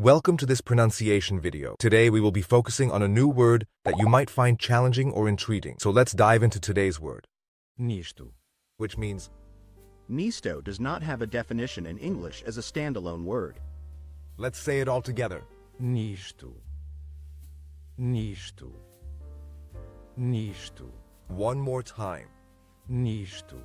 Welcome to this pronunciation video. Today we will be focusing on a new word that you might find challenging or intriguing. So let's dive into today's word, Nisto. which means Nisto does not have a definition in English as a standalone word. let's say it all together. Nisto. Nisto. Nisto. One more time. Nisto.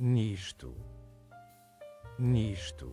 Nisto. Nisto.